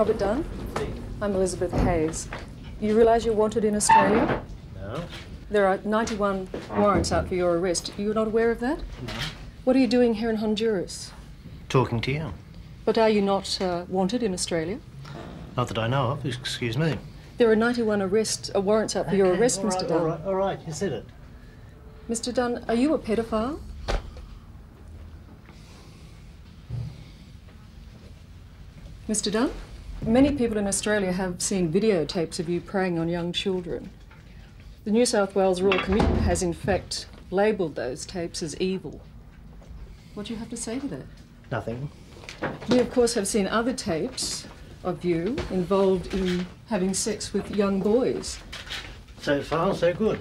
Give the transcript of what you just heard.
Robert Dunn. I'm Elizabeth Hayes. You realise you're wanted in Australia? No. There are 91 warrants out for your arrest. You're not aware of that? No. What are you doing here in Honduras? Talking to you. But are you not uh, wanted in Australia? Not that I know of. Excuse me. There are 91 arrest, uh, warrants out for your arrest, right, Mr. Dunn. All right, all right, you said it. Mr. Dunn, are you a pedophile? Mr. Dunn? Many people in Australia have seen videotapes of you preying on young children. The New South Wales Royal Commission has, in fact, labelled those tapes as evil. What do you have to say to that? Nothing. We, of course, have seen other tapes of you involved in having sex with young boys. So far, so good.